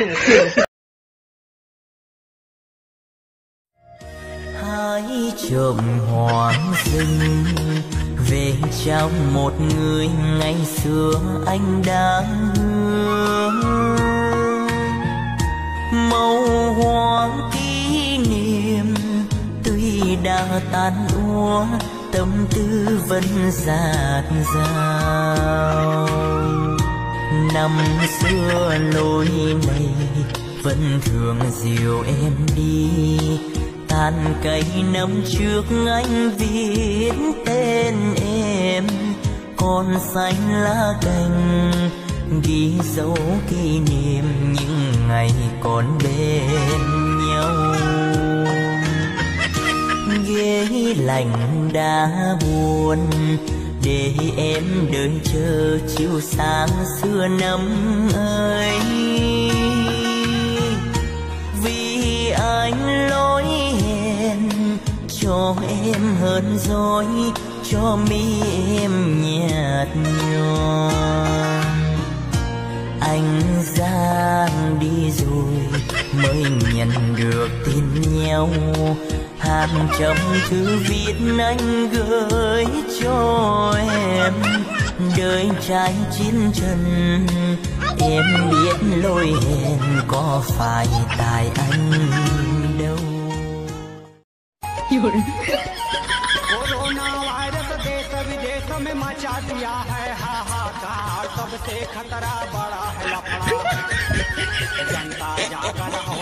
đủ kiểu hái trộm hoàng rừng về trao một người ngày xưa anh đã hương màu hoa kỷ niệm tuy đã tan úa tâm tư vẫn dạt dào năm xưa lối này vẫn thường dìu em đi. Tàn cây năm trước anh viết tên em, còn xanh lá cành ghi dấu kỷ niệm những ngày còn bên nhau. Ghế lạnh đã buồn để em đợi chờ chiều sáng xưa năm ấy. Vì anh lỗi hẹn cho em hơn dối, cho mi em nhạt nhòa. Anh giang đi rồi mới nhận được tin nhau hàng trăm thư viết anh gửi cho em đời trai chiến trần em biết lỗi hẹn có phải tại anh đâu corona virus देश विदेश में मचा दिया है हाहाकार सबसे खतरा बड़ा है लफड़ा जनता जागर हो